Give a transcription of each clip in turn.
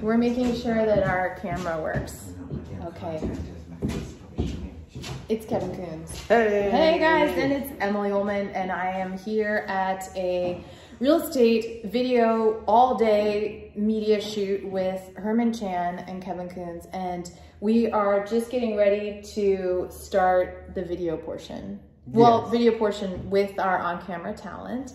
We're making sure that our camera works. Okay. It's Kevin Coons. Hey! Hey guys, and it's Emily Ullman, and I am here at a real estate video all day media shoot with Herman Chan and Kevin Coons, and we are just getting ready to start the video portion. Well, Yes. video portion with our on-camera talent.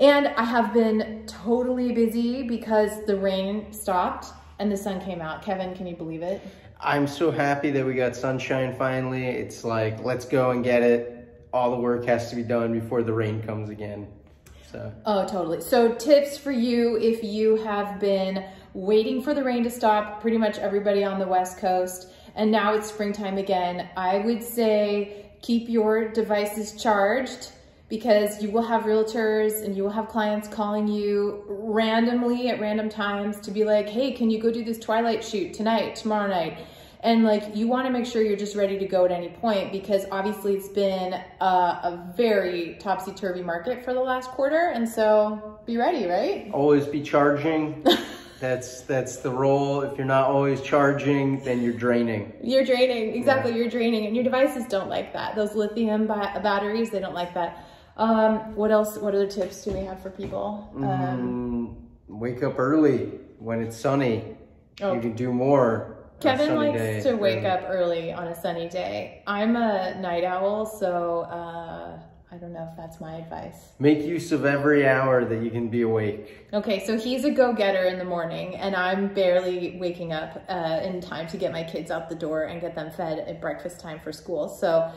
And I have been totally busy because the rain stopped and the sun came out. Kevin, can you believe it? I'm so happy that we got sunshine finally. It's like, let's go and get it. All the work has to be done before the rain comes again. So, Oh, totally. So tips for you if you have been waiting for the rain to stop, pretty much everybody on the West Coast, and now it's springtime again, I would say keep your devices charged because you will have realtors and you will have clients calling you randomly at random times to be like, hey, can you go do this twilight shoot tonight, tomorrow night? And like, you wanna make sure you're just ready to go at any point because obviously it's been a, a very topsy-turvy market for the last quarter. And so be ready, right? always be charging. that's that's the role. If you're not always charging, then you're draining. You're draining, exactly, Yeah. you're draining. And your devices don't like that. Those lithium ba- batteries, they don't like that. Um, what else, what other tips do we have for people? Um, Mm, wake up early when it's sunny. Oh. You can do more. Kevin likes day. to wake Yeah. up early on a sunny day. I'm a night owl, so uh, I don't know if that's my advice. Make use of every hour that you can be awake. Okay, so he's a go-getter in the morning, and I'm barely waking up uh, in time to get my kids out the door and get them fed at breakfast time for school. So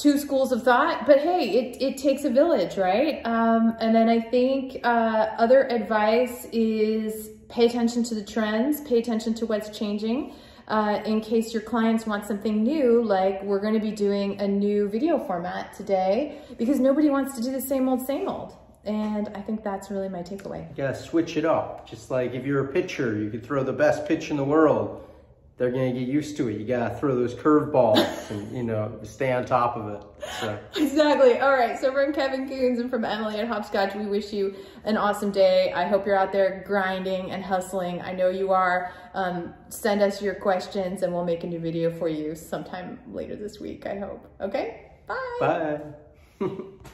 two schools of thought, but hey, it, it takes a village, right? Um, and then I think uh, other advice is pay attention to the trends, pay attention to what's changing. Uh, in case your clients want something new, like we're going to be doing a new video format today because nobody wants to do the same old, same old. And I think that's really my takeaway. You gotta switch it up. Just like if you're a pitcher, you could throw the best pitch in the world. They're gonna get used to it. You gotta throw those curveballs and you know stay on top of it. So Exactly. All right. So from Kevin Coons and from Emily at Hopscotch, we wish you an awesome day. I hope you're out there grinding and hustling. I know you are. Um, send us your questions and we'll make a new video for you sometime later this week, I hope. Okay? Bye. bye.